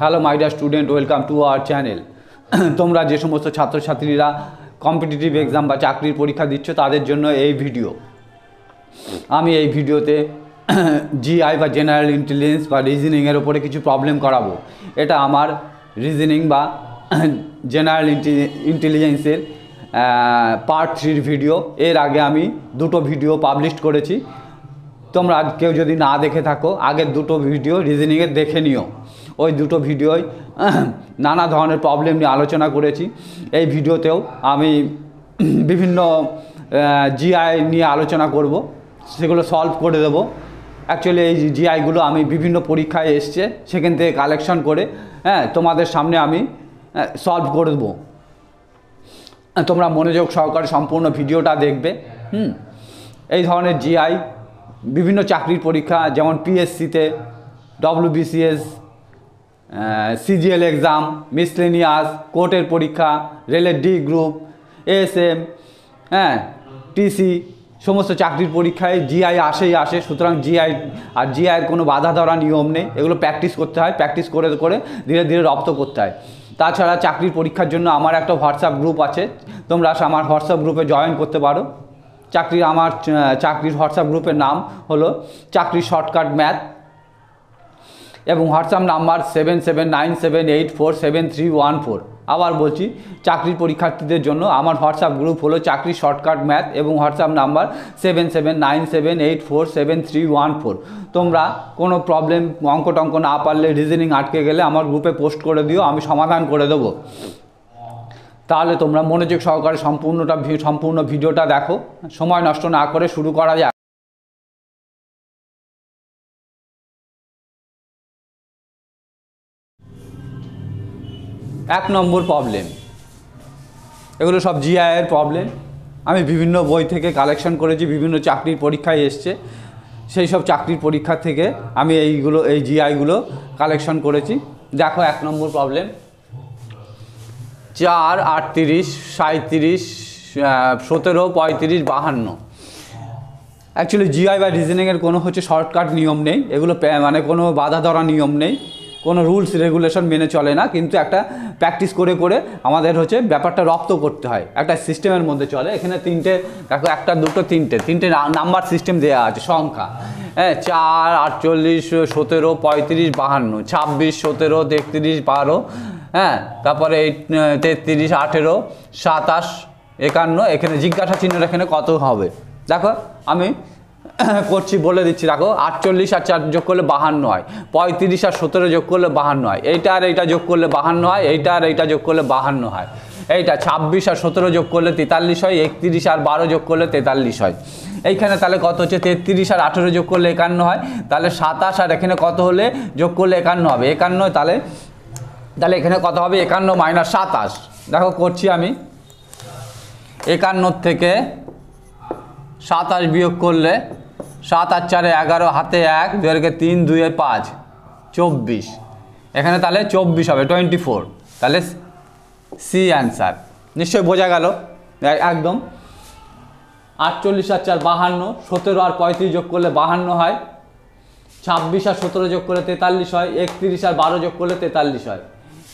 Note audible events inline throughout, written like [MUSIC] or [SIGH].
Hello my dear student welcome to our channel তোমরা যে সমস্ত ছাত্রছাত্রীরা কম্পিটিটিভ এক্সাম বা চাকরির পরীক্ষা দিচ্ছ, তাদের জন্য এই ভিডিও আমি এই ভিডিওতে জিআই [CLEARS THROAT] বা জেনারেল ইন্টেলিজেন্স বা রিজনিংয়ের ওপরে কিছু প্রবলেম করাবো। এটা আমার রিজনিং বা জেনারেল ইন্টেলিজেন্সের পার্ট থ্রির ভিডিও এর আগে আমি দুটো ভিডিও পাবলিশ করেছি। তোমরা কেউ যদি না দেখে থাকো, আগের দুটো ভিডিও রিজনিংয়ের দেখে নিও। ওই দুটো ভিডিওয় [CLEARS THROAT] নানা ধরনের প্রবলেম নিয়ে আলোচনা করেছি। এই ভিডিওতেও আমি [CLEARS THROAT] বিভিন্ন জিআই নিয়ে আলোচনা করব, সেগুলো সলভ করে দেবো। অ্যাকচুয়ালি এই জিআইগুলো আমি বিভিন্ন পরীক্ষায় এসছে, সেখান থেকে কালেকশন করে হ্যাঁ তোমাদের সামনে আমি সলভ করে দেবো। তোমরা মনোযোগ সহকারে সম্পূর্ণ ভিডিওটা দেখবে, হুম। এই ধরনের জিআই বিভিন্ন চাকরির পরীক্ষা, যেমন পিএসসিতে ডব্লিউবিসিএস সিজিএল এক্সাম মিসলেনিয়াস কোর্টের পরীক্ষা রেলের ডি গ্রুপ এএসএম হ্যাঁ টিসি সমস্ত চাকরির পরীক্ষায় জিআই আসেই আসে, সুতরাং জিআই আর জিআইয়ের কোনো বাধা ধরা নিয়ম নেই, এগুলো প্র্যাকটিস করতে হয় প্র্যাকটিস করে করে ধীরে ধীরে রপ্ত করতে হয়। তাছাড়া চাকরির পরীক্ষার জন্য আমার একটা হোয়াটসঅ্যাপ গ্রুপ আছে, তোমরা আমার হোয়াটসঅ্যাপ গ্রুপে জয়েন করতে পারো। চাকরির আমার চাকরির হোয়াটসঅ্যাপ গ্রুপের নাম হলো চাকরি শর্টকাট ম্যাথ এবং WhatsApp number seven seven nine seven eight four seven three one four আবার বলছি, চাকরির পরীক্ষার্থীদের জন্য আমার হোয়াটসঅ্যাপ গ্রুপ হলো চাকরি শর্টকাট ম্যাথ এবং WhatsApp number seven seven nine seven eight four seven three one four তোমরা কোনো প্রবলেম অঙ্ক টঙ্ক না পারলে রিজনিং আটকে গেলে আমার গ্রুপে পোস্ট করে দিও, আমি সমাধান করে দেবো। তাহলে তোমরা মনোযোগ সহকারে সম্পূর্ণটা, সম্পূর্ণ ভিডিওটা দেখো। সময় নষ্ট না করে শুরু করা যাক। এক নম্বর প্রবলেম এগুলো সব জিআইয়ের প্রবলেম আমি বিভিন্ন বই থেকে কালেকশন করেছি, বিভিন্ন চাকরির পরীক্ষায় এসছে। সেই সব চাকরির পরীক্ষা থেকে আমি এইগুলো, এই জিআইগুলো কালেকশন করেছি। দেখো এক নম্বর প্রবলেম চার, আটত্রিশ সাঁত্রিশ সতেরো, পঁয়ত্রিশ, বাহান্ন। অ্যাকচুয়ালি জিআই বা রিজনিংয়ের কোনো হচ্ছে শর্টকাট নিয়ম নেই। এগুলো মানে কোনো বাধা ধরা নিয়ম নেই। কোনো রুলস রেগুলেশন মেনে চলে না, কিন্তু একটা প্র্যাকটিস করে করে আমাদের হচ্ছে ব্যাপারটা রপ্ত করতে হয়। একটা সিস্টেমের মধ্যে চলে। এখানে তিনটে, দেখো একটা, দুটো, তিনটে। তিনটে নাম্বার সিস্টেম দেওয়া আছে, সংখ্যা। হ্যাঁ চার, আটচল্লিশ, সতেরো, পঁয়ত্রিশ, বাহান্ন, ছাব্বিশ, সতেরো, তেত্রিশ, বারো হ্যাঁ তারপরে এই তেত্রিশ, আঠেরো, সাতাশ, একান্ন, এখানে জিজ্ঞাসা চিহ্নের এখানে কত হবে? দেখো, আমি [COUGHS] করছি বলে দিচ্ছি, দেখো, আটচল্লিশ আর চার যোগ করলে বাহান্ন হয়, পঁয়ত্রিশ আর সতেরো যোগ করলে বাহান্ন হয়, এইটা আর এইটা যোগ করলে বাহান্ন হয়, এইটা আর এইটা যোগ করলে বাহান্ন হয়, এইটা ছাব্বিশ আর সতেরো যোগ করলে তেতাল্লিশ হয়, একত্রিশ আর বারো যোগ করলে তেতাল্লিশ হয়, এইখানে তাহলে কত হচ্ছে, তেত্রিশ আর আঠেরো যোগ করলে একান্ন হয়, তাহলে সাতাশ আর এখানে কত হলে যোগ করলে একান্ন হবে, একান্ন তাহলে তাহলে এখানে কত হবে, একান্ন মাইনাস সাতাশ, দেখো করছি আমি, একান্নর থেকে সাতাশ বিয়োগ করলে সাত আর চারে এগারো, হাতে এক দুয়েরকে তিন দুয়ে পাঁচ, চব্বিশ। এখানে তাহলে চব্বিশ হবে টোয়েন্টি ফোর তাহলে সি অ্যান্সার। নিশ্চয়ই বোঝা গেল একদম। আটচল্লিশ আর চার, বাহান্ন, সতেরো আর পঁয়ত্রিশ যোগ করলে বাহান্ন হয়। ছাব্বিশ আর সতেরো যোগ করলে তেতাল্লিশ হয়, একত্রিশ আর বারো যোগ করলে তেতাল্লিশ হয়।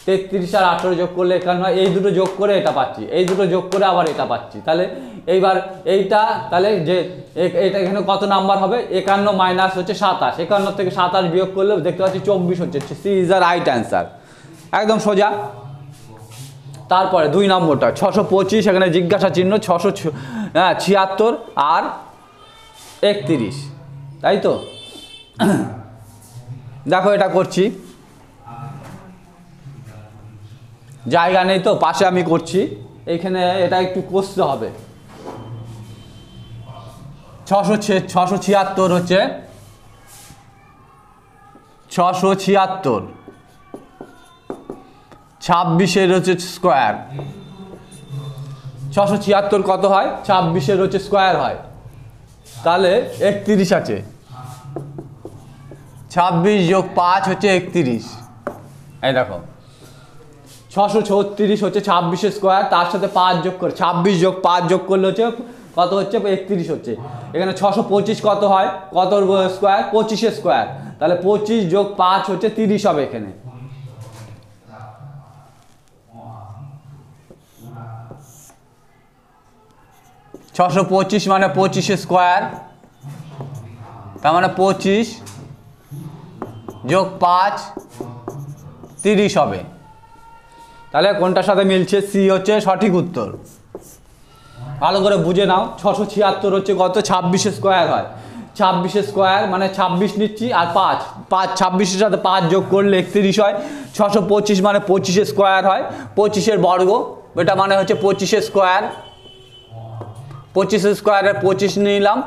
তেত্রিশ আর আঠেরো যোগ করলে একান্ন হয়, এই দুটো যোগ করে এটা পাচ্ছি, এই দুটো যোগ করে আবার এটা পাচ্ছি। তাহলে এইবার এইটা, তাহলে যে এটা এখানে কত নাম্বার হবে? একান্ন মাইনাস হচ্ছে সাতাশ। একান্ন থেকে সাতাশ বিয়োগ করলে দেখতে পাচ্ছি চব্বিশ হচ্ছে। C is our right answer একদম সোজা। তারপরে দুই নম্বরটা, ছশো পঁচিশ, এখানে জিজ্ঞাসা চিহ্ন, ছশো হ্যাঁ ছিয়াত্তর আর একত্রিশ। তাই তো? [CLEARS THROAT] দেখো এটা করছি। জায়গা নেই তো, পাশে আমি করছি। এইখানে এটা একটু কষতে হবে। ছশো ছশো ছিয়াত্তর হচ্ছে। ছশো ছিয়াত্তর। ছাব্বিশের হচ্ছে স্কোয়ার। ছশো ছিয়াত্তর কত হয়? ছাব্বিশের হচ্ছে স্কোয়ার হয়। তাহলে একত্রিশ আছে। ছাব্বিশ যোগ পাঁচ হচ্ছে একত্রিশ। এই দেখো। ছশো ছত্রিশ হচ্ছে ছাব্বিশ স্কোয়ার তার সাথে পাঁচ যোগ করে, ছাব্বিশ যোগ পাঁচ যোগ করলে হচ্ছে কত হচ্ছে? একত্রিশ হচ্ছে। এখানে ছশো পঁচিশ কত হয়? কত স্কোয়ার পঁচিশে স্কোয়ার তাহলে পঁচিশ যোগ পাঁচ হচ্ছে তিরিশ হবে এখানে। ছশো পঁচিশ মানে পঁচিশে স্কোয়ার তার মানে পঁচিশ যোগ পাঁচ, তিরিশ হবে। তাহলে কোনটার সাথে মিলছে? সি হচ্ছে সঠিক উত্তর। ভালো করে বুঝে নাও, ছশো ছিয়াত্তর হচ্ছে কত? ছাব্বিশে স্কোয়ার হয়। ছাব্বিশে স্কোয়ার মানে ছাব্বিশ নিচ্ছি আর পাঁচ। পাঁচ ছাব্বিশের সাথে পাঁচ যোগ করলে একত্রিশ হয়। ছশো পঁচিশ মানে পঁচিশে স্কোয়ার হয়। পঁচিশের বর্গ, এটা মানে হচ্ছে পঁচিশে স্কোয়ার। পঁচিশ স্কোয়ারে পঁচিশ নিলাম,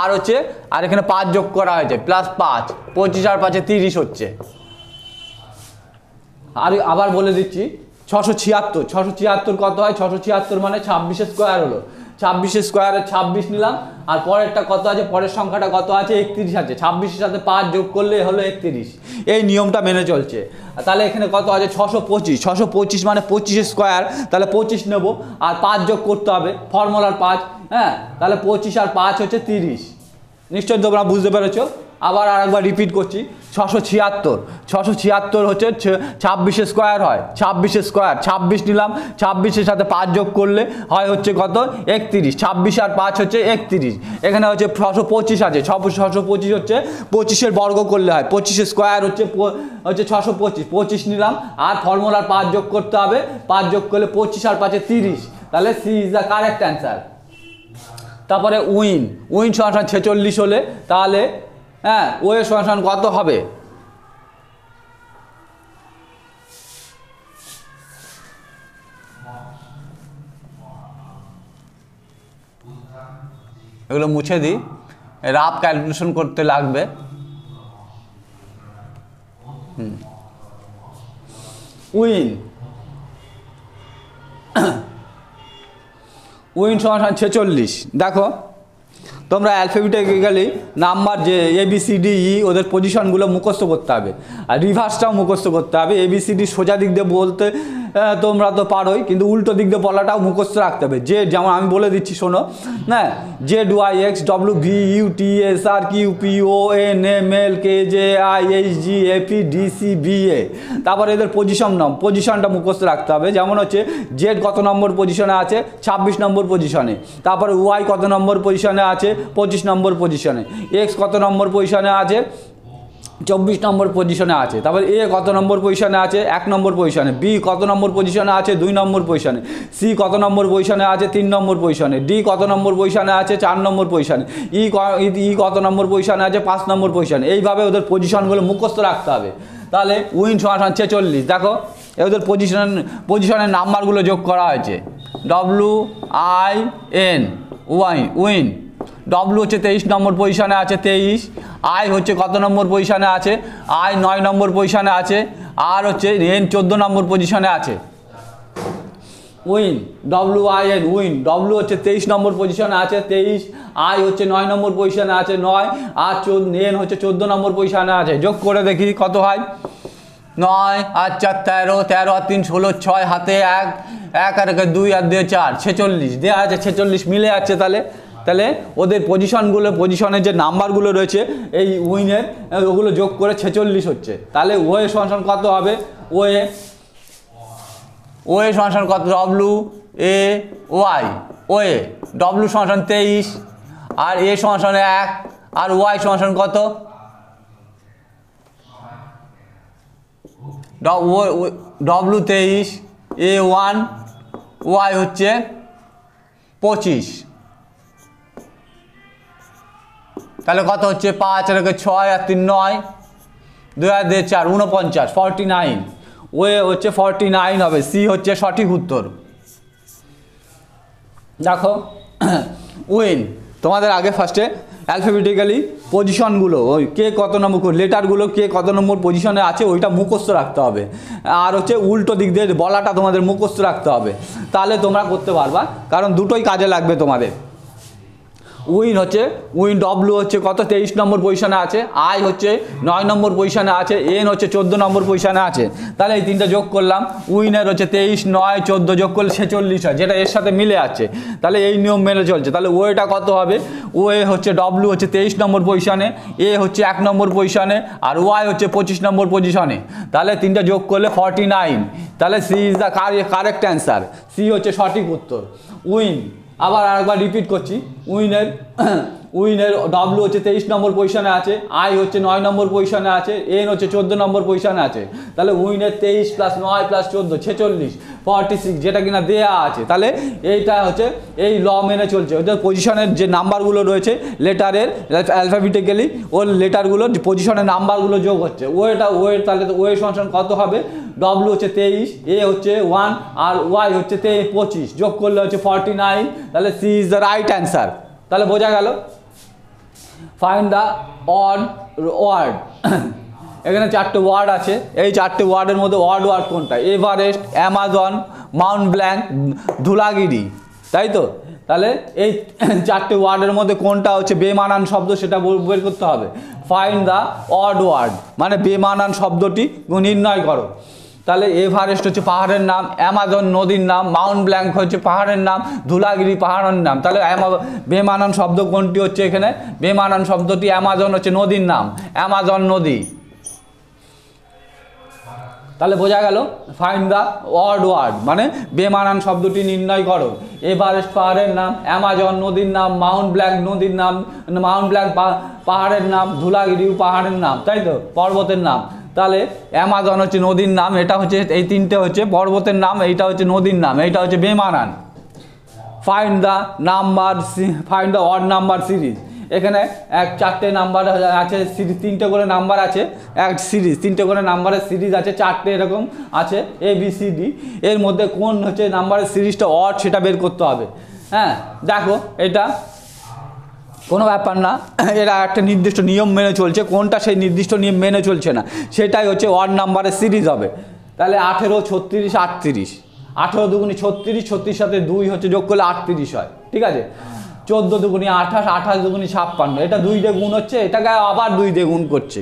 আর হচ্ছে, আর এখানে পাঁচ যোগ করা হয়েছে প্লাস পাঁচ। পঁচিশ আর পাঁচে তিরিশ হচ্ছে। আর আবার বলে দিচ্ছি ছশো ছিয়াত্তর ছশো ছিয়াত্তর কত হয়? ছশো ছিয়াত্তর মানে ছাব্বিশে স্কোয়ার হলো। ছাব্বিশে স্কোয়ারে ছাব্বিশ নিলাম, আর পরেরটা কত আছে? পরের সংখ্যাটা কত আছে? একত্রিশ আছে। ছাব্বিশের সাথে পাঁচ যোগ করলে হলো একত্রিশ। এই নিয়মটা মেনে চলছে। তাহলে এখানে কত আছে? ছশো পঁচিশ। ছশো পঁচিশ মানে পঁচিশ স্কোয়ার তাহলে পঁচিশ নেব। আর পাঁচ যোগ করতে হবে ফর্মুলার পাঁচ হ্যাঁ? তাহলে পঁচিশ আর পাঁচ হচ্ছে তিরিশ। নিশ্চয়ই তোমরা বুঝতে পেরেছ? আবার আরেকবার রিপিট করছি, ছশো ছিয়াত্তর। ছশো ছিয়াত্তর হচ্ছে ছাব্বিশে স্কোয়ার হয়। ছাব্বিশে স্কোয়ার ছাব্বিশ নিলাম, ছাব্বিশের সাথে পাঁচ যোগ করলে হয় হচ্ছে কত? একত্রিশ। ছাব্বিশ আর পাঁচ হচ্ছে একত্রিশ। এখানে হচ্ছে ছশো পঁচিশ আছে। ছশো ছশো পঁচিশ হচ্ছে পঁচিশের বর্গ করলে হয়। পঁচিশে স্কোয়ার হচ্ছে হচ্ছে ছশো পঁচিশ। পঁচিশ নিলাম, আর ফর্মুলার পাঁচ যোগ করতে হবে। পাঁচ যোগ করলে পঁচিশ আর পাঁচে তিরিশ। তাহলে C is the correct answer তারপরে উইন। উইন সমান ছেচল্লিশ হলে তাহলে হ্যাঁ ও এর সমান কত হবে? এগুলো মুছে দিই। রাফ ক্যালকুলেশন করতে লাগবে। উইন। উইন সমান ছেচল্লিশ। দেখো। তোমরা অ্যালফাবেটিক্যালি নাম্বার যে A B C D E ওদের পজিশনগুলো মুখস্থ করতে হবে। আর রিভার্সটাও মুখস্থ করতে হবে। এ বি সি ডি সোজা দিক দিয়ে বলতে তোমরা তো পারোই, কিন্তু উল্টো দিক দিয়ে বলাটাও মুখস্থ রাখতে হবে। যে যেমন আমি বলে দিচ্ছি, শোনো হ্যাঁ Z Y X W V U T S R Q P O N M L K J I H G F D C B A তারপর এদের পজিশন নাম পজিশনটা মুখস্থ রাখতে হবে। যেমন হচ্ছে জেড কত নম্বর পজিশনে আছে? ছাব্বিশ নম্বর পজিশনে তারপরে ওয়াই কত নম্বর পজিশনে আছে? পঁচিশ নম্বর পজিশনে এক্স কত নম্বর পজিশনে আছে? চব্বিশ নম্বর পজিশনে আছে। তারপর এ কত নম্বর পজিশনে আছে? এক নম্বর পজিশনে বি কত নম্বর পজিশনে আছে? দুই নম্বর পজিশনে সি কত নম্বর পজিশনে আছে? তিন নম্বর পজিশনে ডি কত নম্বর পজিশনে আছে? চার নম্বর পজিশনে ই ই কত নম্বর পজিশনে আছে? পাঁচ নম্বর পজিশনে এইভাবে ওদের পজিশনগুলো মুখস্থ রাখতে হবে। তাহলে উইন সমান ছেচল্লিশ দেখো ওদের পজিশন পজিশনের নাম্বারগুলো যোগ করা হয়েছে। W I N Y win. W হচ্ছে তেইশ, নম্বর পজিশানে আছে তেইশ আই হচ্ছে কত নম্বর পজিশানে আছে? আই নয় নম্বর পজিশনে আছে আর হচ্ছে এন চোদ্দ নম্বর পজিশানে আছে। Win W I N win W হচ্ছে তেইশ নম্বর পজিশানে আছে, তেইশ আই হচ্ছে নয় নম্বর পজিশানে আছে, নয়, আর এন হচ্ছে চোদ্দ নম্বর পজিশনে আছে। যোগ করে দেখি কত হয়। নয়, আর চার, তেরো তেরো আর তিন, ষোলো, ছয় হাতে এক এক আর একে দুই আর দুই, চার, ছেচল্লিশ। দেওয়া আছে ছেচল্লিশ, মিলে যাচ্ছে তাহলে। তাহলে ওদের পজিশনগুলো পজিশনের যে নাম্বারগুলো রয়েছে, এই উইনের ওগুলো যোগ করে ছেচল্লিশ হচ্ছে। তাহলে ওয়ে সমান কত হবে? ওয়ে ওয়ে সমান কত? W A Y way W সমান তেইশ। আর এ সমান এক। আর ওয়াই সমান কত? ডব্লু তেইশ এ ওয়ান ওয়াই হচ্ছে পঁচিশ। তাহলে কত হচ্ছে? পাঁচ আর ছয় আর তিন নয়। দুই আর দুই চার উনপঞ্চাশ ফর্টি নাইন ওয়ে হচ্ছে ফর্টি নাইন হবে সি হচ্ছে সঠিক উত্তর। দেখো উইন তোমাদের আগে ফার্স্টে অ্যালফাবেটিক্যালি পজিশনগুলো ওই কে কত নম্বর লেটারগুলো কে কত নম্বর পজিশনে আছে, ওইটা মুখস্থ রাখতে হবে। আর হচ্ছে উল্টো দিক দিয়ে বলাটা তোমাদের মুখস্থ রাখতে হবে। তাহলে তোমরা করতে পারবা, কারণ দুটোই কাজে লাগবে তোমাদের। উইন হচ্ছে, উইন ডব্লু হচ্ছে কত? তেইশ নম্বর পজিশনে আছে আই হচ্ছে নয় নম্বর পজিশানে আছে এন হচ্ছে চোদ্দ নম্বর পজিশনে আছে। তাহলে এই তিনটা যোগ করলাম, উইনের হচ্ছে তেইশ, নয়, চোদ্দ যোগ করলে ছেচল্লিশ হয়, যেটা এর সাথে মিলে আছে। তাহলে এই নিয়ম মেনে চলছে। তাহলে ওয়েটা কত হবে? ওয়ে হচ্ছে ডব্লু হচ্ছে তেইশ নম্বর পজিশানে এ হচ্ছে এক নম্বর পজিশানে আর ওয়াই হচ্ছে পঁচিশ নম্বর পজিশানে তাহলে তিনটা যোগ করলে ফর্টি নাইন তাহলে C is the correct answer C হচ্ছে সঠিক উত্তর। উইন আবার আরেকবার রিপিট করছি। উইনের উইনের ডাব্লু হচ্ছে তেইশ নম্বর পজিশনে আছে আই হচ্ছে নয় নম্বর পজিশনে আছে এন হচ্ছে চোদ্দ নম্বর পজিশনে আছে। তাহলে উইনের তেইশ প্লাস নয় প্লাস চোদ্দ, ছেচল্লিশ ফর্টি সিক্স যেটা কিনা দেয়া আছে, তাহলে এইটা হচ্ছে এই ল মেনে চলছে। ওদের পজিশনের যে নাম্বারগুলো রয়েছে লেটারের অ্যালফাবেটিক্যালি ওর লেটারগুলোর যে পজিশনের নাম্বারগুলো যোগ হচ্ছে। ওয়েটা ওয়ের তাহলে ওয়ে সংসান কত হবে? ডব্লু হচ্ছে তেইশ এ হচ্ছে ওয়ান আর ওয়াই হচ্ছে তে, পঁচিশ। যোগ করলে হচ্ছে ফর্টি নাইন তাহলে C is the right answer তাহলে বোঝা গেল? ফাইন্ড দ্য অড ওয়ার্ড এখানে চারটে ওয়ার্ড আছে। এই চারটে ওয়ার্ডের মধ্যে ওয়ার্ড ওয়ার্ড কোনটা? Everest Amazon Mount Blanc Dhaulagiri. তাই তো? তাহলে এই [COUGHS] চারটে ওয়ার্ডের মধ্যে কোনটা হচ্ছে? বেমানান শব্দ, সেটা বের করতে হবে। ফাইন্ড দ্য অড ওয়ার্ড মানে বেমানান শব্দটি নির্ণয় করো। তাহলে এভারেস্ট হচ্ছে পাহাড়ের নাম, অ্যামাজন নদীর নাম, মাউন্ট ব্ল্যাঙ্ক হচ্ছে পাহাড়ের নাম, ধুলাগিরি পাহাড়ের নাম। তাহলে বেমানান শব্দ কোনটি হচ্ছে এখানে? বেমানন শব্দটি অ্যামাজন হচ্ছে নদীর নাম, অ্যামাজন নদী। তাহলে বোঝা গেল ফাইন্ড দ্য ওয়ার্ড ওয়ার্ড মানে বেমানান শব্দটি নির্ণয় করো। এভারেস্ট পাহাড়ের নাম, অ্যামাজন নদীর নাম, মাউন্ট ব্ল্যাঙ্ক নদীর নাম, মাউন্ট ব্ল্যাঙ্ক পাহাড়ের নাম, ধুলাগিরি পাহাড়ের নাম, তাই তো? পর্বতের নাম। তাহলে অ্যামাজন হচ্ছে নদীর নাম, এটা হচ্ছে, এই তিনটে হচ্ছে পর্বতের নাম, এইটা হচ্ছে নদীর নাম, এইটা হচ্ছে বেমানান find the number find the odd number series এখানে এক, চারটে নাম্বার আছে সিরিজ তিনটে করে নাম্বার আছে, এক সিরিজ তিনটে করে নাম্বারের সিরিজ আছে, চারটে এরকম আছে এ বি সি ডি এর মধ্যে কোন হচ্ছে নাম্বারের সিরিজটা অড সেটা বের করতে হবে। হ্যাঁ দেখো, এটা কোনো ব্যাপার না, এরা একটা নির্দিষ্ট নিয়ম মেনে চলছে, কোনটা সেই নির্দিষ্ট নিয়ম মেনে চলছে না, সেটাই হচ্ছে ওয়ার্ড নাম্বারের সিরিজ হবে। তাহলে আঠেরো, ছত্রিশ, আটত্রিশ। আঠেরো দুগুনি ছত্রিশ ছত্রিশ সাথে দুই হচ্ছে যোগ করলে আটত্রিশ হয়, ঠিক আছে? চোদ্দ দুগুনি আঠাশ আঠাশ দুগুনি ছাপ্পান্ন, এটা দুই দিয়ে গুণ হচ্ছে, এটাকে আবার দুই দিয়ে গুণ করছে।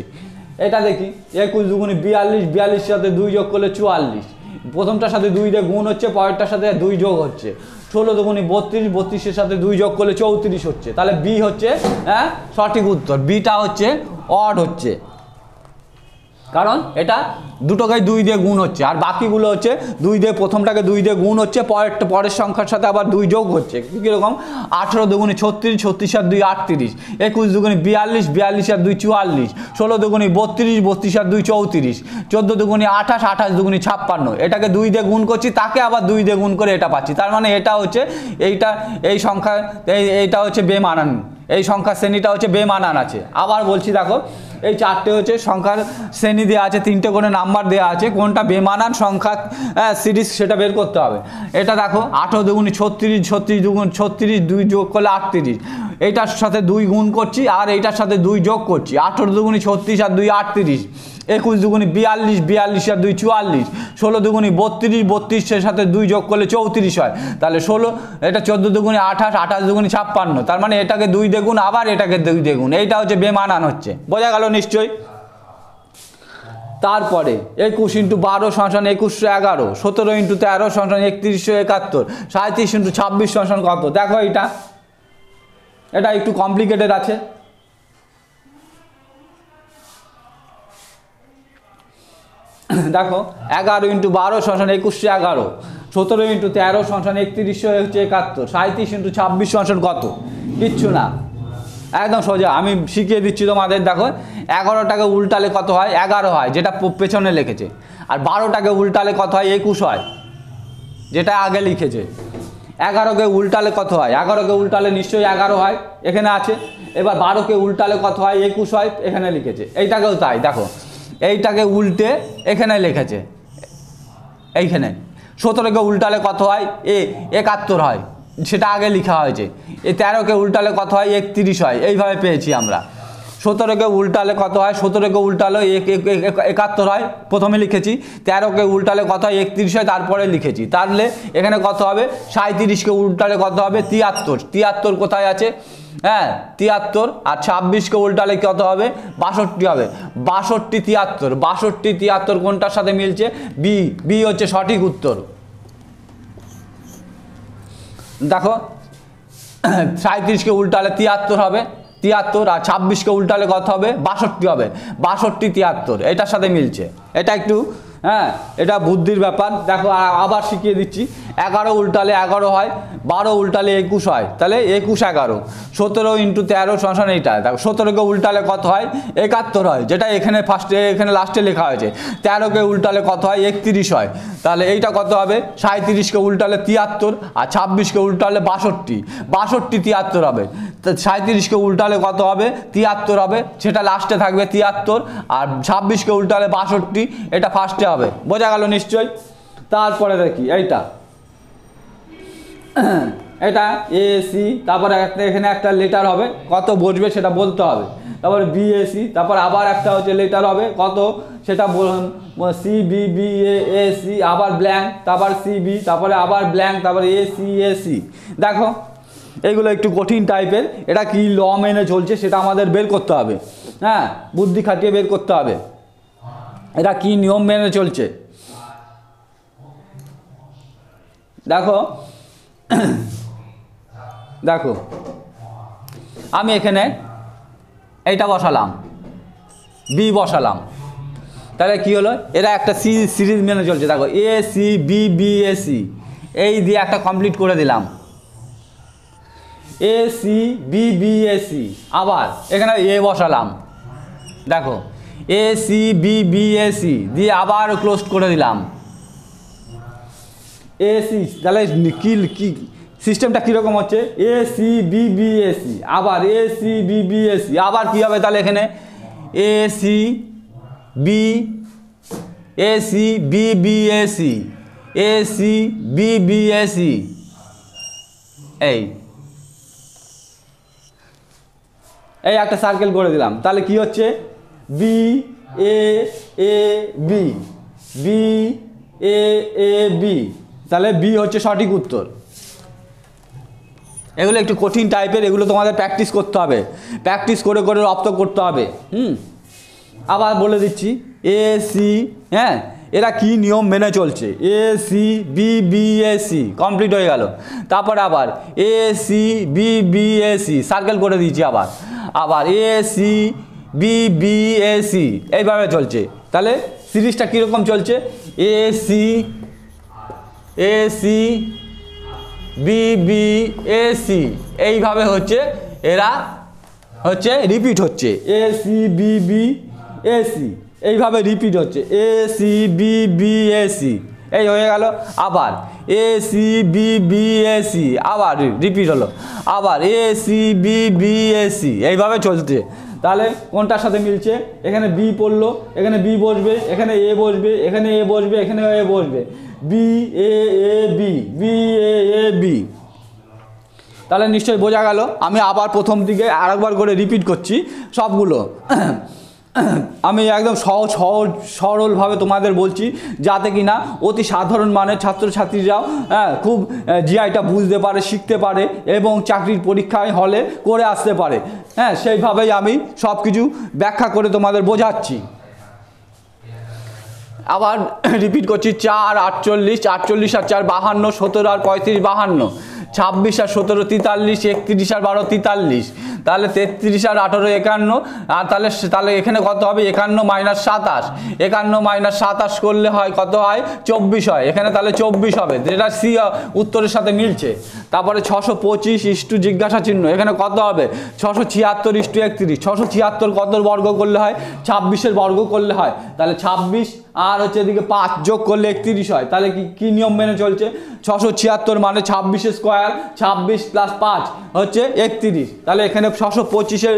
এটা দেখি, একুশ দুগুনি বিয়াল্লিশ বিয়াল্লিশ সাথে দুই যোগ করলে চুয়াল্লিশ। প্রথমটার সাথে দুই দিয়ে গুণ হচ্ছে, পরেরটার সাথে দুই যোগ হচ্ছে। ষোলো দুগুনি বত্রিশ, বত্রিশের সাথে দুই যোগ করলে চৌত্রিশ হচ্ছে। তাহলে বি হচ্ছে হ্যাঁ সঠিক উত্তর। বিটা হচ্ছে অড হচ্ছে। কারণ এটা দুটোকেই দুই দিয়ে গুণ হচ্ছে। আর বাকিগুলো হচ্ছে দুই দিয়ে প্রথমটাকে দুই দিয়ে গুণ হচ্ছে, পরের পরের সংখ্যার সাথে আবার দুই যোগ হচ্ছে। কীরকম আঠেরো দুগুনি ছত্রিশ ছত্রিশ আর দুই আটত্রিশ। একুশ দুগুনি বিয়াল্লিশ বিয়াল্লিশ আর দুই চুয়াল্লিশ। ষোলো দুগুনি বত্রিশ বত্রিশ আর দুই চৌত্রিশ। চোদ্দ দুগুনি আঠাশ আঠাশ দুগুনি ছাপ্পান্ন। এটাকে দুই দিয়ে গুণ করছি, তাকে আবার দুই দিয়ে গুণ করে এটা পাচ্ছি। তার মানে এটা হচ্ছে এইটা, এই সংখ্যা, এই এইটা হচ্ছে বেমানান। এই সংখ্যার শ্রেণীটা হচ্ছে বেমানান আছে। আবার বলছি, দেখো এই চারটে হচ্ছে সংখ্যার শ্রেণি দেওয়া আছে, তিনটে করে নাম্বার দেওয়া আছে, কোনটা বেমানান সংখ্যা সিরিজ সেটা বের করতে হবে। এটা দেখো, আঠেরো দুগুণ ছত্রিশ ছত্রিশ দুগুণ ছত্রিশ, দুই যোগ করলে আটত্রিশ। এইটার সাথে দুই গুণ করছি আর এইটার সাথে দুই যোগ করছি, আঠেরো দুগুণ ছত্রিশ আর দুই আটত্রিশ। একুশ দুগুনি বিয়াল্লিশ বিয়াল্লিশ আর দুই চুয়াল্লিশ। ষোলো দুগুনি বত্রিশ বত্রিশের সাথে দুই যোগ করলে চৌত্রিশ হয়। তাহলে ষোলো, এটা চোদ্দ দুগুনি আঠাশ আঠাশ দুগুনি ছাপ্পান্ন। তার মানে এটাকে দুই দ্বিগুণ, আবার এটাকে দুই দ্বিগুণ। এইটা হচ্ছে বেমানান হচ্ছে। বোঝা গেল নিশ্চয়ই? তারপরে একুশ ইন্টু বারো সংসান একুশশো এগারো। সতেরো ইন্টু তেরো সংসান একত্রিশশো একাত্তর। সাঁত্রিশ ইন্টু ছাব্বিশ সংসান কত? দেখো এটা এটা একটু কমপ্লিকেটেড আছে। [CLEARS THROAT] দেখো, এগারো ইন্টু বারো সংসান একুশশো এগারো, সতেরো ইন্টু তেরো সংসান একত্রিশশো হচ্ছে একাত্তর সাঁত্রিশ ইন্টু ছাব্বিশ সংসান কত? কিচ্ছু না। একদম সোজা, আমি শিখিয়ে দিচ্ছি তোমাদের, দেখো, এগারোটাকে উল্টালে কত হয়? এগারো হয়, যেটা পেছনে লিখেছে। আর বারোটাকে উল্টালে কত হয়? একুশ হয়, যেটা আগে লিখেছে। এগারোকে উল্টালে কত হয়? এগারোকে উল্টালে নিশ্চয়ই এগারো হয়, এখানে আছে। এবার বারোকে উল্টালে কত হয়? একুশ হয়, এখানে লিখেছে। এইটাকেও তাই, দেখো। এইটাকে উল্টে এখানে লিখেছে। এইখানে। সতেরোকে উল্টালে কত হয়? এ, একাত্তর হয়। সেটা আগে লেখা হয়েছে। এ তেরোকে উল্টালে কত হয়? একত্রিশ হয়। এইভাবে পেয়েছি আমরা। সতেরোকে উল্টালে কত হয়? সতেরোকে উল্টালে এক- এক- এক- এক- একাত্তর হয়। প্রথমে লিখেছি। তেরোকে উল্টালে কত হয়? একত্রিশ হয়। তারপরে লিখেছি। তাহলে এখানে কত হবে? সাঁত্রিশকে উল্টালে কত হবে? তিয়াত্তর। তিয়াত্তর কোথায় আছে? হ্যাঁ তিয়াত্তর। আর ছাব্বিশকে উল্টালে কত হবে? বাষট্টি হবে। বাষট্টি, তিয়াত্তর। বাষট্টি, তিয়াত্তর কোনটার সাথে মিলছে? বি। বি হচ্ছে সঠিক উত্তর। দেখো সাঁত্রিশকে উল্টালে তিয়াত্তর হবে। তিয়াত্তর আর ছাব্বিশকে উল্টালে কত হবে? বাষট্টি হবে। বাষট্টি, তিয়াত্তর। এটার সাথে মিলছে। এটা একটু হ্যাঁ এটা বুদ্ধির ব্যাপার। দেখো আবার শিখিয়ে দিচ্ছি। এগারো উল্টালে এগারো হয়, বারো উল্টালে একুশ হয়। তাহলে একুশ এগারো। সতেরো ইন্টু তেরো সমান এইটা। দেখো, সতেরোকে উল্টালে কত হয়? একাত্তর হয়, যেটা এখানে ফার্স্টে এখানে লাস্টে লেখা হয়েছে। তেরোকে উল্টালে কত হয়? একত্রিশ হয়। তাহলে এইটা কত হবে? সাঁত্রিশকে উল্টালে তিয়াত্তর, আর ছাব্বিশকে উল্টালে বাষট্টি। বাষট্টি তিয়াত্তর হবে। সাঁত্রিশকে উল্টালে কত হবে? তিয়াত্তর হবে। সেটা লাস্টে থাকবে তিয়াত্তর, আর ছাব্বিশকে উল্টালে বাষট্টি। এটা ফার্স্টে হবে। বোঝা গেল নিশ্চয়ই? তারপরে দেখি, এইটা। এটা এ সি তারপরে একটা এখানে একটা লেটার হবে, কত বসবে সেটা বলতে হবে। তারপরে বিএসি তারপর আবার একটা হচ্ছে লেটার হবে, কত? সেটা C B B A A C আবার ব্ল্যাঙ্ক তারপর সি বি তারপরে আবার ব্ল্যাঙ্ক তারপরে এ সি এ সি দেখো, এগুলো একটু কঠিন টাইপের এটা কি ল মেনে চলছে সেটা আমাদের বের করতে হবে। হ্যাঁ বুদ্ধি খাটিয়ে বের করতে হবে। এটা কি নিয়ম মেনে চলছে? দেখো দেখো, আমি এখানে এইটা বসালাম বি বসালাম। তাহলে কি হলো? এরা একটা সি সিরিজ মেনে চলছে। দেখো A C B B A C এই দিয়ে একটা কমপ্লিট করে দিলাম। A C B B A C আবার এখানে এ বসালাম। দেখো A C B B A C দিয়ে আবার ক্লোজ করে দিলাম এসি তাহলে কি কি সিস্টেমটা কীরকম হচ্ছে A C B B A C আবার A C B B A C আবার কী হবে তাহলে এখানে A C B A C B B A C A C B B A C এই এই একটা সার্কেল করে দিলাম তাহলে কি হচ্ছে B A A B B A A B তাহলে বি হচ্ছে সঠিক উত্তর। এগুলো একটু কঠিন টাইপের এগুলো তোমাদের প্র্যাকটিস করতে হবে। প্র্যাকটিস করে করে রপ্ত করতে হবে। হুম? আবার বলে দিচ্ছি এ সি হ্যাঁ? এরা কি নিয়ম মেনে চলছে? A C B B A C complete হয়ে গেল। তারপরে আবার A C B B A C circle করে দিয়েছি আবার। আবার A C B B A এইভাবে চলছে। তাহলে সিরিজটা কীরকম চলছে? A C A C B B A C এইভাবে হচ্ছে এরা হচ্ছে রিপিট হচ্ছে। A C B B A C এইভাবে রিপিট হচ্ছে। A C B B A C এই হয়ে গেল। আবার A C B B A C আবার রিপিট হলো। আবার A C B B A C এইভাবে চলছে। তাহলে কোনটার সাথে মিলছে? এখানে বি পড়ল, এখানে বি বসবে, এখানে এ বসবে, এখানে এ বসবে, এখানে এ বসবে। B A A B B A A B তাহলে নিশ্চয়ই বোঝা গেল। আমি আবার প্রথম দিকে আরেকবার করে রিপিট করছি সবগুলো। [COUGHS] আমি একদম সহজ সহজ, সরলভাবে তোমাদের বলছি, যাতে কি না অতি সাধারণ মানের ছাত্রছাত্রীরাও হ্যাঁ খুব জিআইটা বুঝতে পারে, শিখতে পারে, এবং চাকরির পরীক্ষায় হলে করে আসতে পারে। হ্যাঁ সেইভাবেই আমি সব কিছু ব্যাখ্যা করে তোমাদের বোঝাচ্ছি। আবার [COUGHS] রিপিট করছি, চার আটচল্লিশ আটচল্লিশ আর চার বাহান্ন, সতেরো আর পঁয়ত্রিশ, বাহান্ন। ছাব্বিশ আর সতেরো, তেতাল্লিশ, একত্রিশ আর বারো, তেতাল্লিশ। তাহলে তেত্রিশ আর আঠেরো, একান্ন। আর তাহলে তাহলে এখানে কত হবে? একান্ন মাইনাস সাতাশ। একান্ন মাইনাস সাতাশ করলে হয় কত হয়? চব্বিশ হয়। এখানে তাহলে চব্বিশ হবে। যেটা সি উত্তরের সাথে মিলছে। তারপরে ছশো পঁচিশ ইস্টু জিজ্ঞাসা চিহ্ন। এখানে কত হবে? ছশো ছিয়াত্তর ইস্টু একত্রিশ। ছশো ছিয়াত্তর কত বর্গ করলে হয়? ছাব্বিশের বর্গ করলে হয়। তাহলে ছাব্বিশ আর হচ্ছে এদিকে পাঁচ যোগ করলে একত্রিশ হয়। তাহলে কি কী নিয়ম মেনে চলছে? ছশো ছিয়াত্তর মানে ছাব্বিশে স্কোয়ার ছাব্বিশ প্লাস পাঁচ হচ্ছে একত্রিশ। তাহলে এখানে ছশো পঁচিশের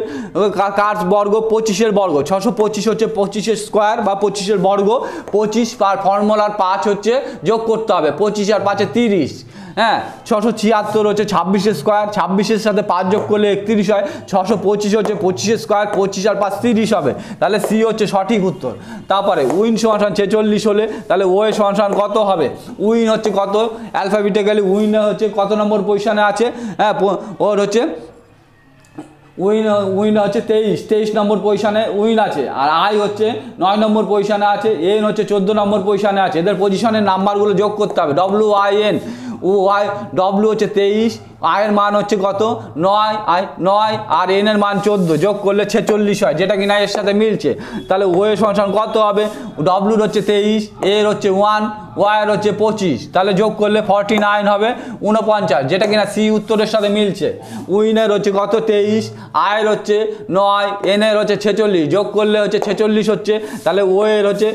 কাজ বর্গ পঁচিশের বর্গ। ছশো পঁচিশ হচ্ছে পঁচিশের স্কোয়ার বা পঁচিশের বর্গ। পঁচিশ পার ফর্মুলার পাঁচ হচ্ছে যোগ করতে হবে। পঁচিশ আর পাঁচে তিরিশ। হ্যাঁ ছশো ছিয়াত্তর হচ্ছে ছাব্বিশের স্কোয়ার ছাব্বিশের সাথে পাঁচ যোগ করলে একত্রিশ হয়, ছশো পঁচিশ হচ্ছে পঁচিশের স্কোয়ার পঁচিশ আর পাঁচ তিরিশ হবে। তাহলে সি হচ্ছে সঠিক উত্তর। তারপরে উইন সমান ছেচল্লিশ হলে, তাহলে ওয়ে সমান কত হবে? উইন হচ্ছে কত? অ্যালফাবেটিক্যালি উইন হচ্ছে কত নম্বর পজিশনে আছে? হ্যাঁ ওর হচ্ছে উইন উইন হচ্ছে তেইশ তেইশ নম্বর পজিশনে উইন আছে। আর আই হচ্ছে নয় নম্বর পজিশনে আছে এন হচ্ছে চোদ্দ নম্বর পজিশনে আছে। এদের পজিশনের নাম্বারগুলো যোগ করতে হবে W I N O I W হচ্ছে তেইশ আয়ের মান হচ্ছে কত? নয় আয় নয়, আর এন এর মান চোদ্দ। যোগ করলে ছেচল্লিশ হয়, যেটা কিনা এর সাথে মিলছে। তাহলে ও এর সমান কত হবে? ডব্লুর হচ্ছে তেইশ এর হচ্ছে ওয়ান ওয়াইয়ের হচ্ছে পঁচিশ। তাহলে যোগ করলে ফর্টি নাইন হবে উনপঞ্চাশ যেটা কিনা সি উত্তরের সাথে মিলছে। উইনের হচ্ছে কত? তেইশ আয়ের হচ্ছে নয় এনের হচ্ছে ছেচল্লিশ। যোগ করলে হচ্ছে ছেচল্লিশ হচ্ছে, তাহলে ও এর হচ্ছে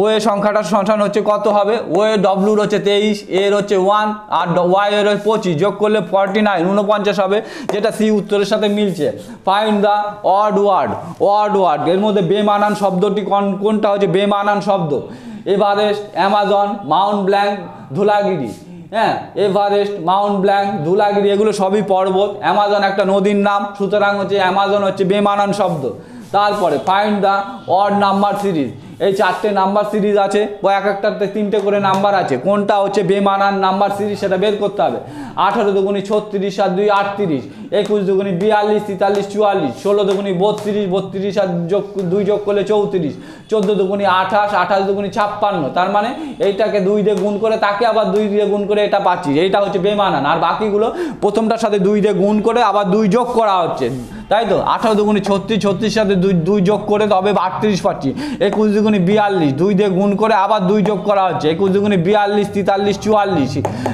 ও এর সংখ্যাটার সমান হচ্ছে কত হবে? ও এর ডব্লুর হচ্ছে তেইশ এর হচ্ছে ওয়ান আর ওয়াই এর হচ্ছে পঁচিশ যোগ করলে ফর্টি নাইন উনপঞ্চাশ হবে, যেটা সি উত্তরের সাথে মিলছে। Find the odd word odd word এর মধ্যে বেমানান শব্দটি কোন- কোনটা হচ্ছে বেমানান শব্দ? Everest Amazon Mount Blanc Dhaulagiri. হ্যাঁ এভারেস্ট মাউন্ট ব্ল্যাঙ্ক ধুলাগিরি, এগুলো সবই পর্বত। অ্যামাজন একটা নদীর নাম, সুতরাং হচ্ছে অ্যামাজন হচ্ছে বেমানান শব্দ। তারপরে find the odd number series এই চারটে নাম্বার সিরিজ আছে, বা এক একটাতে তিনটে করে নাম্বার আছে। কোনটা হচ্ছে বেমানান নাম্বার সিরিজ, সেটা বের করতে হবে। আঠারো দুগুনি ছত্রিশ আর দুই আটত্রিশ, একুশ দুগুনি বিয়াল্লিশ, তেতাল্লিশ চুয়াল্লিশ, ষোলো দুগুনি বত্রিশ বত্রিশ আর যোগ, দুই যোগ করলে চৌত্রিশ, চোদ্দ দুগুনি আঠাশ আঠাশ দুগুনি ছাপ্পান্ন। তার মানে এইটাকে দুই দিয়ে গুণ করে তাকে আবার দুই দিয়ে গুণ করে এটা পাচ্ছি এইটা হচ্ছে বেমানান। আর বাকিগুলো প্রথমটার সাথে দুই দিয়ে গুণ করে আবার দুই যোগ করা হচ্ছে। তাই তো? আঠারো দুগুনি ছত্রিশ ছত্রিশ সাথে দুই দুই যোগ করে তবে আটত্রিশ পাচ্ছি। একুশ দুগুনি বিয়াল্লিশ, দুই দিয়ে গুণ করে আবার দুই যোগ করা হচ্ছে। একুশ দুগুনি বিয়াল্লিশ, তেতাল্লিশ, চুয়াল্লিশ।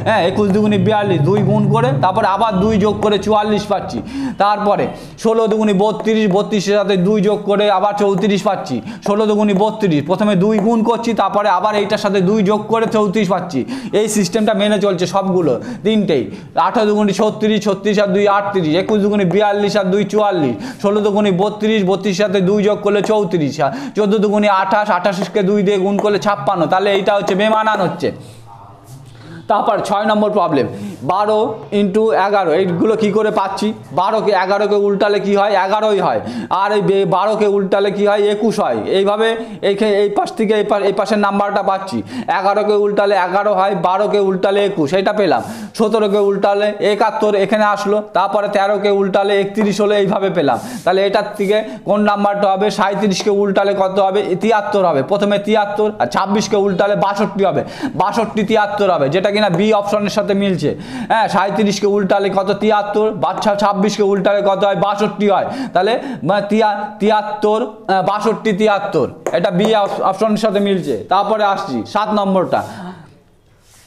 হ্যাঁ একুশ দুগুনি বিয়াল্লিশ, দুই গুণ করে তারপরে আবার দুই যোগ করে চুয়াল্লিশ পাচ্ছি। তারপরে ষোলো দুগুনি বত্রিশ, বত্রিশের সাথে দুই যোগ করে আবার চৌত্রিশ পাচ্ছি। ষোলো দুগুনি বত্রিশ, প্রথমে দুই গুণ করছি, তারপরে আবার এইটার সাথে দুই যোগ করে চৌত্রিশ পাচ্ছি। এই সিস্টেমটা মেনে চলছে সবগুলো। তিনটেই। আঠারো দুগুনি ছত্রিশ ছত্রিশ আর দুই আটত্রিশ, একুশ দুগুনি বিয়াল্লিশ আর দুই চুয়াল্লিশ। ষোলো দুগুণি বত্রিশ বত্রিশ সাথে দুই যোগ করলে চৌত্রিশ চোদ্দ দুগুণি আঠাশ, আঠাশকে দুই দিয়ে গুণ করলে ছাপ্পান্ন। তাহলে এইটা হচ্ছে বেমানান হচ্ছে। তারপর ছয় নম্বর প্রবলেম বারো ইন্টু এগারো, এইগুলো কী করে পাচ্ছি? বারোকে এগারোকে উল্টালে কি হয়? এগারোই হয়। আর এই বারোকে উল্টালে কি হয়? একুশ হয়। এইভাবে এই এই পাশ থেকে এই পা- এই পাশের নাম্বারটা পাচ্ছি। এগারোকে উল্টালে এগারো হয়, বারোকে উল্টালে একুশ এটা পেলাম। সতেরোকে উল্টালে একাত্তর, এখানে আসলো। তারপরে তেরোকে উল্টালে একত্রিশ হলে, এইভাবে পেলাম। তাহলে এটার থেকে কোন নাম্বারটা হবে? সাঁত্রিশকে উল্টালে কত হবে? তিয়াত্তর হবে। প্রথমে তিয়াত্তর আর ছাব্বিশকে উল্টালে বাষট্টি হবে। বাষট্টি তিয়াত্তর হবে। যেটা কিনা বি অপশনের সাথে মিলছে। হ্যাঁ সাঁত্রিশকে উল্টালে কত? তিয়াত্তর। বাচ্চা ছাব্বিশকে উল্টালে কত হয়? বাষট্টি হয়। তাহলে তিয়া, তিয়াত্তর বাষট্টি, তিয়াত্তর। এটা বি অপশনের সাথে মিলছে। তারপরে আসছি, সাত নম্বরটা।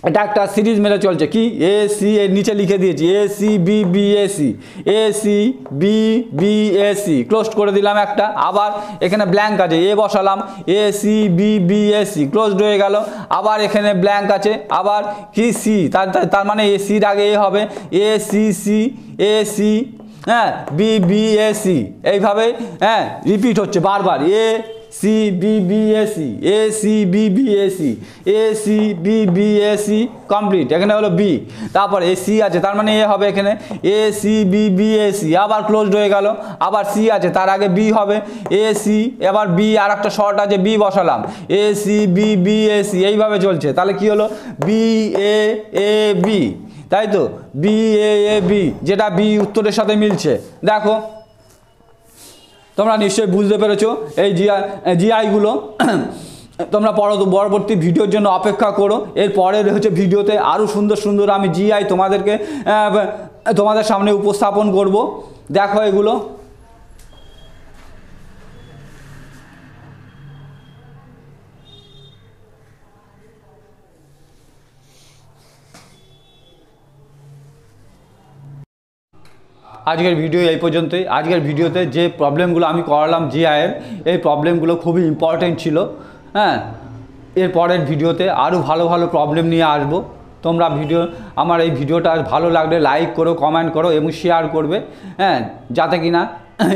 এটা একটা সিরিজ মেরে চলছে। কি? এ সি এর নিচে লিখে দিয়েছি। A C B B A C A C B B A C close করে দিলাম একটা। আবার এখানে ব্ল্যাঙ্ক আছে। এ বসালাম। A C B B A C closed হয়ে গেল। আবার এখানে ব্ল্যাঙ্ক আছে। আবার কি? সি তার- তার মানে এ সির আগে এ হবে। A C C A C হ্যাঁ? বি বি এ সি এইভাবে হ্যাঁ? রিপিট হচ্ছে বারবার। A C B B A C A C B B A C A C B B A C complete এখানে হলো বি তারপর A C আছে, তার মানে এ হবে এখানে A C B B A C আবার ক্লোজড হয়ে গেল, আবার সি আছে, তার আগে বি হবে এ সি এবার বি আর একটা শর্ট আছে বি বসালাম A C B B C এইভাবে চলছে, তাহলে কি হলো? বি এ এ বি তাই তো? বি এ এ বি যেটা বি উত্তরের সাথে মিলছে, দেখো তোমরা নিশ্চয়ই বুঝতে পেরেছ। এই জিআই জিআইগুলো [CLEARS THROAT] তোমরা পর পরবর্তী ভিডিওর জন্য অপেক্ষা করো। এর পরের হচ্ছে ভিডিওতে আরও সুন্দর সুন্দর আমি জিআই তোমাদেরকে তোমাদের সামনে উপস্থাপন করব। দেখো এগুলো। আজকের ভিডিও এই পর্যন্তই। আজকের ভিডিওতে যে প্রবলেমগুলো আমি করালাম জিআইয়ের এই প্রবলেমগুলো খুবই ইম্পর্টেন্ট ছিল। হ্যাঁ এর পরের ভিডিওতে আরও ভালো ভালো প্রবলেম নিয়ে আসব। তোমরা ভিডিও আমার এই ভিডিওটা ভালো লাগলে লাইক করো কমেন্ট করো এবং শেয়ার করবে। হ্যাঁ যাতে কিনা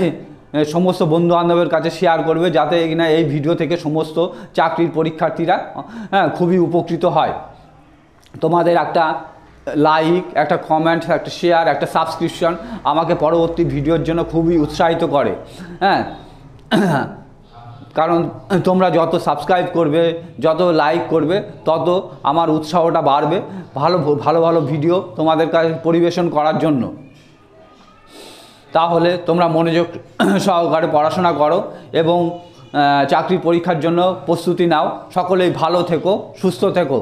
[COUGHS] সমস্ত বন্ধু বান্ধবের কাছে শেয়ার করবে, যাতে কিনা এই ভিডিও থেকে সমস্ত চাকরির পরীক্ষার্থীরা হ্যাঁ খুবই উপকৃত হয়। তোমাদের একটা লাইক একটা কমেন্ট একটা শেয়ার একটা সাবস্ক্রিপশন আমাকে পরবর্তী ভিডিওর জন্য খুবই উৎসাহিত করে। হ্যাঁ? কারণ তোমরা যত সাবস্ক্রাইব করবে, যত লাইক করবে, তত আমার উৎসাহটা বাড়বে ভালো ভালো ভালো ভিডিও তোমাদের কাছে পরিবেশন করার জন্য। তাহলে তোমরা মনোযোগ সহকারে পড়াশোনা করো এবং চাকরি পরীক্ষার জন্য প্রস্তুতি নাও। সকলেই ভালো থেকো, সুস্থ থেকো।